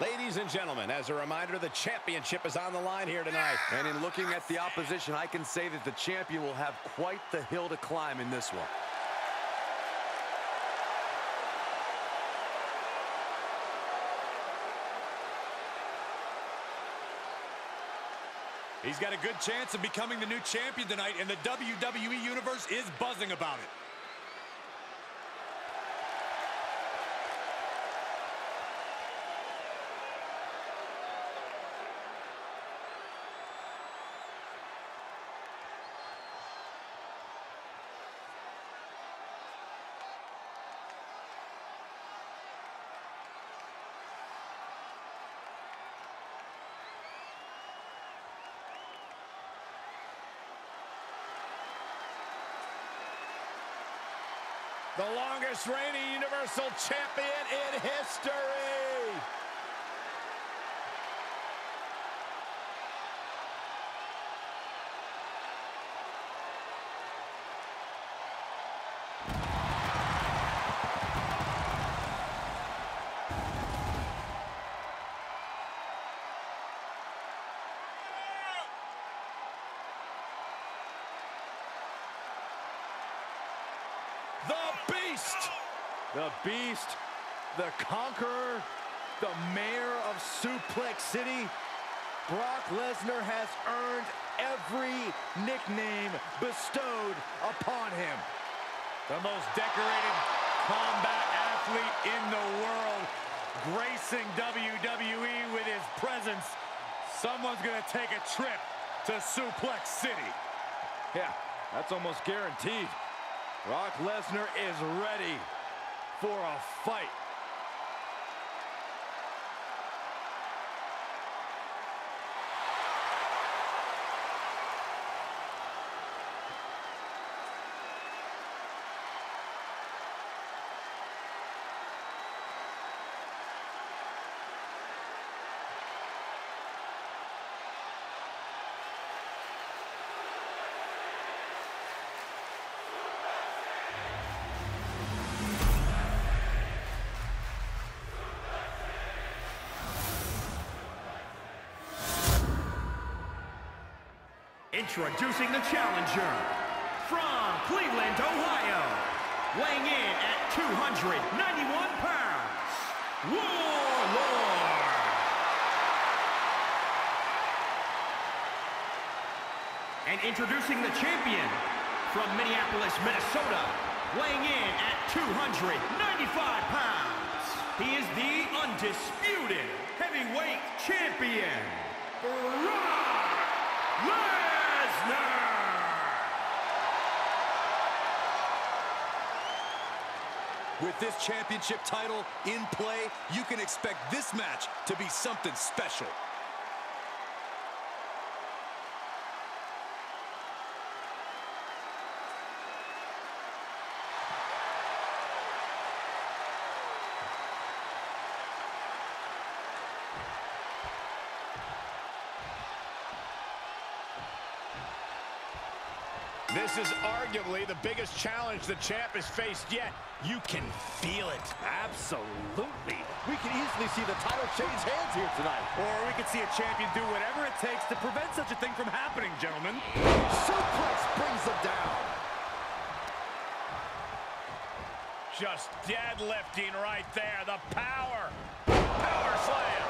Ladies and gentlemen, as a reminder, the championship is on the line here tonight. And in looking at the opposition, I can say that the champion will have quite the hill to climb in this one. He's got a good chance of becoming the new champion tonight, and the WWE Universe is buzzing about it. The longest reigning Universal Champion in history. The Beast. The Beast, the Conqueror, the Mayor of Suplex City. Brock Lesnar has earned every nickname bestowed upon him. The most decorated combat athlete in the world, gracing WWE with his presence. Someone's to take a trip to Suplex City. Yeah, that's almost guaranteed. Brock Lesnar is ready for a fight. Introducing the challenger from Cleveland, Ohio, weighing in at 291 pounds, Warlord. And introducing the champion from Minneapolis, Minnesota, weighing in at 295 pounds. He is the undisputed heavyweight champion, Brock Lesnar! With this championship title in play, you can expect this match to be something special. This is arguably the biggest challenge the champ has faced yet. You can feel it. Absolutely. We can easily see the title change hands here tonight. Or we could see a champion do whatever it takes to prevent such a thing from happening, gentlemen. Suplex brings them down. Just deadlifting right there. The power. Power slam.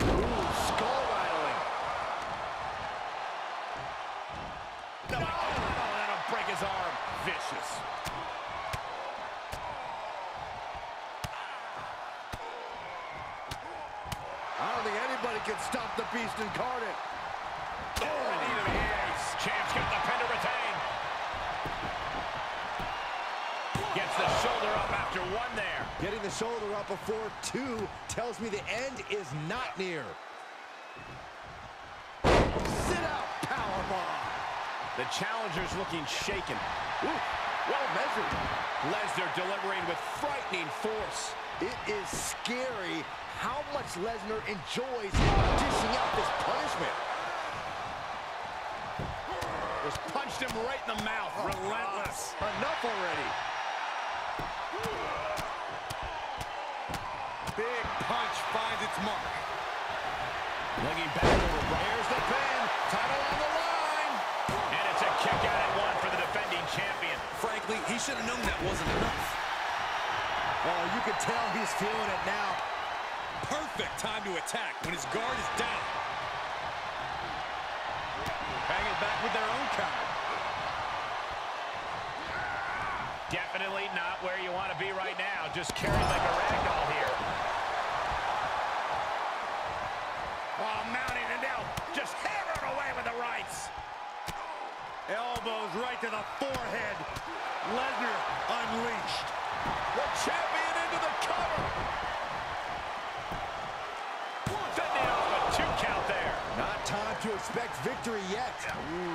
Ooh, skull rattling. No, oh, that'll break his arm. Vicious. I don't think anybody can stop the Beast incarnate. Oh, the knee to the ace. Champ's got the pin to retain. Gets the shoulder up after one there. Getting the shoulder up before two tells me the end is not near. The challenger's looking shaken. Ooh, well measured. Lesnar delivering with frightening force. It is scary how much Lesnar enjoys dishing out this punishment. Just punched him right in the mouth. Oh, Relentless. Enough already. Big punch finds its mark. Looking back over. Here's the pin. Title on the line. Frankly, he should have known that wasn't enough. Oh, you can tell he's feeling it now. Perfect time to attack when his guard is down. Hanging back with their own counter. Definitely not where you want to be right now. Just carried like a ragdoll to expect victory yet. You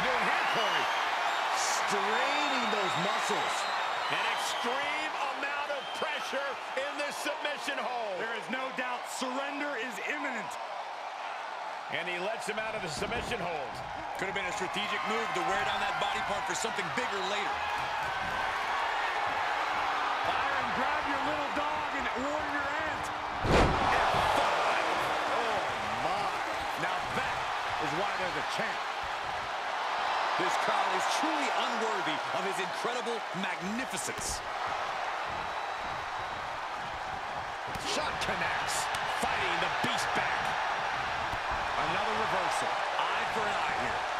doing here, Corey? Straining those muscles. An extreme amount of pressure in this submission hold. There is no doubt surrender is imminent. And he lets him out of the submission hold. Could have been a strategic move to wear down that body part for something bigger later. Byron, grab your little dog and warrior ant. Oh, my. Now that is why there's a champ. This crowd is truly unworthy of his incredible magnificence. Shot connects. Fighting the beast back. Another reversal. Eye for an eye here.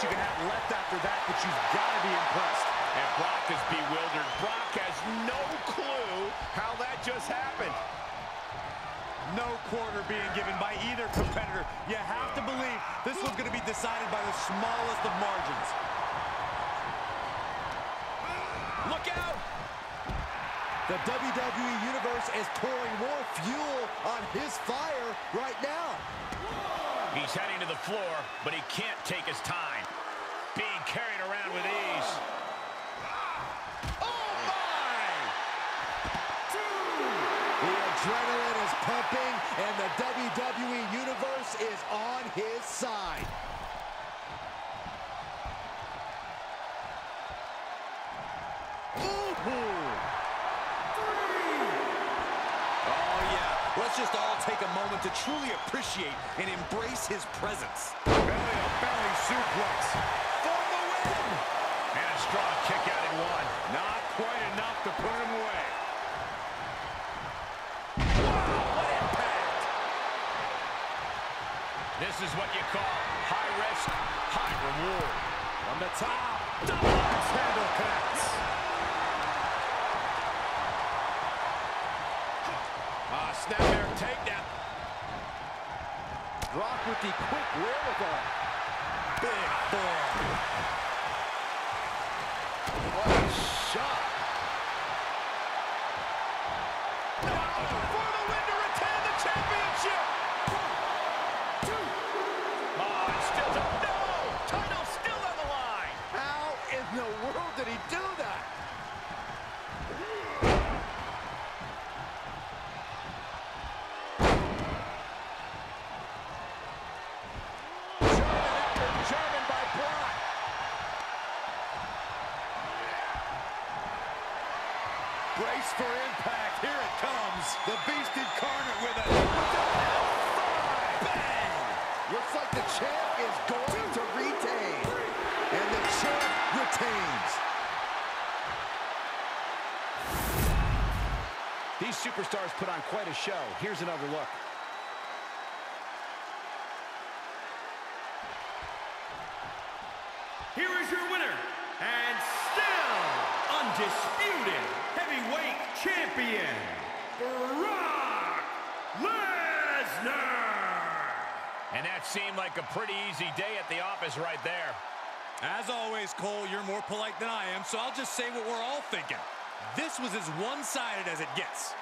You can have left after that, but you've got to be impressed. And Brock is bewildered. Brock has no clue how that just happened. No quarter being given by either competitor. You have to believe this one's going to be decided by the smallest of margins. Look out. The WWE Universe is pouring more fuel on his fire right now. He's heading to the floor, but he can't take his time. Being carried around with ease. Oh, my! Two! The adrenaline is pumping, and the WWE Universe is on his side. Oh, yeah. Let's just all take a moment to truly appreciate and embrace his presence. Belly-to-belly suplex. And a strong kick out in one. Not quite enough to put him away. This is what you call high risk, high reward. From the top, double axe handle connects. Ah, snapmare takedown. Brock with the quick wherewithal. Big form. What a shot. For Brace for impact. Here it comes. The beast incarnate with it. Bang! Looks like the champ is going to retain. And the champ retains. These superstars put on quite a show. Here's another look. Here is your winner, and still undisputed heavyweight champion, Brock Lesnar. And that seemed like a pretty easy day at the office right there. As always, Cole, you're more polite than I am, so I'll just say what we're all thinking. This was as one-sided as it gets.